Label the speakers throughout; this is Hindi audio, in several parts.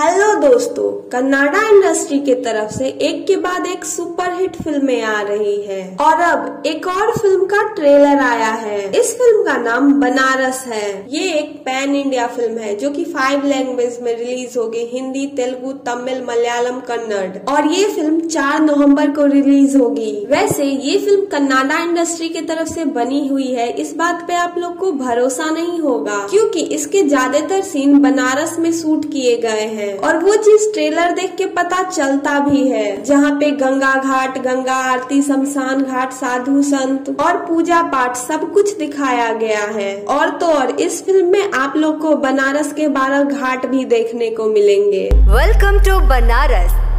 Speaker 1: हेलो दोस्तों कन्नाडा इंडस्ट्री के तरफ़ से एक के बाद एक सुपर हिट फ़िल्में आ रही है। और अब एक और फ़िल्म का ट्रेलर आया है। इस फ़िल्म का नाम बनारस है। ये एक पैन इंडिया फ़िल्म है, जो कि फाइव लैंग्वेज में रिलीज़ होगी हिंदी, तेलुगु, तमिल, मलयालम, कन्नड़। और ये फ़िल्म चार नवंबर को रिलीज़ होगी। वैसे ये फ़िल्म कन्नाडा इंडस्ट्री की तरफ़ से बनी हुई है, इस बात पे आप लोग को भरोसा नहीं होगा। क्योंकि इसके ज़्यादातर सीन बनारस में शूट किए गए हैं। और वो चीज़ ट्रेलर देख के पता चलता भी है। जहाँ पे गंगा घाट, गंगा आरती, शमशान घाट, साधु संत और पूजा पाठ सब कुछ दिखाया गया है। और तो और, इस फ़िल्म में आप लोग को बनारस के बारह घाट भी देखने को मिलेंगे।
Speaker 2: वेलकम टू बनारस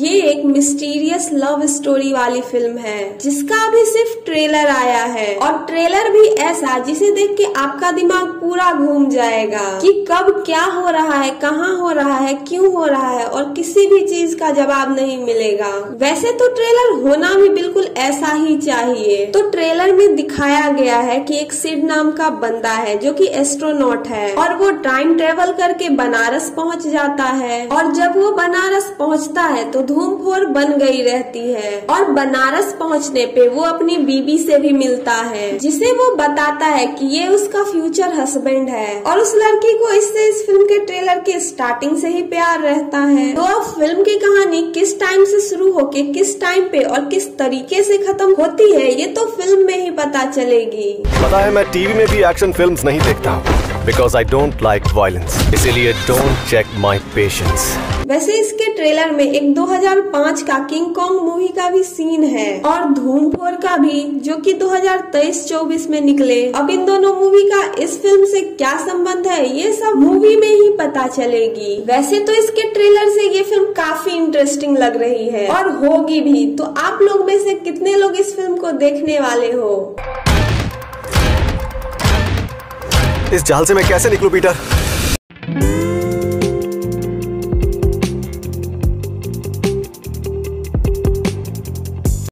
Speaker 1: ये एक मिस्टीरियस लव स्टोरी वाली फ़िल्म है, जिसका अभी सिर्फ़ ट्रेलर आया है। और ट्रेलर भी ऐसा, जिसे देख के आपका दिमाग पूरा घूम जाएगा कि कब क्या हो रहा है, कहाँ हो रहा है, क्यों हो रहा है और किसी भी चीज़ का जवाब नहीं मिलेगा। वैसे तो ट्रेलर होना भी बिल्कुल ऐसा ही चाहिए। तो ट्रेलर में दिखाया गया है कि एक सिड नाम का बंदा है जो कि एस्ट्रोनॉट है। और वो टाइम ट्रेवल करके बनारस पहुँच जाता है। और जब वो बनारस पहुँचता है तो धूम फोर बन गई रहती है। और बनारस पहुँचने पे वो अपनी बीबी से भी मिलता है, जिसे वो बताता है कि ये उसका फ्यूचर हस्बैंड है। और उस लड़की को इससे इस फ़िल्म के ट्रेलर के स्टार्टिंग से ही प्यार रहता है। तो अब फ़िल्म की कहानी किस टाइम से शुरू होके किस टाइम पे और किस तरीके से खत्म होती है, ये तो फ़िल्म में ही पता चलेगी।
Speaker 3: पता है, मैं टीवी में भी एक्शन फिल्म्स नहीं देखता because I don't like violence इसीलिए डोंट चेक माई पेशेंस
Speaker 1: वैसे इसके ट्रेलर में एक 2005 का किंग कॉन्ग मूवी का भी सीन है और धूम फोर का भी, जो कि 2023-24 में निकले। अब इन दोनों मूवी का इस फ़िल्म से क्या संबंध है, ये सब मूवी में ही पता चलेगी। वैसे तो इसके ट्रेलर से ये फ़िल्म काफ़ी इंटरेस्टिंग लग रही है, और होगी भी। तो आप लोग में से कितने लोग इस फ़िल्म को देखने वाले हो?
Speaker 3: इस जाल से मैं कैसे निकलूं पीटर?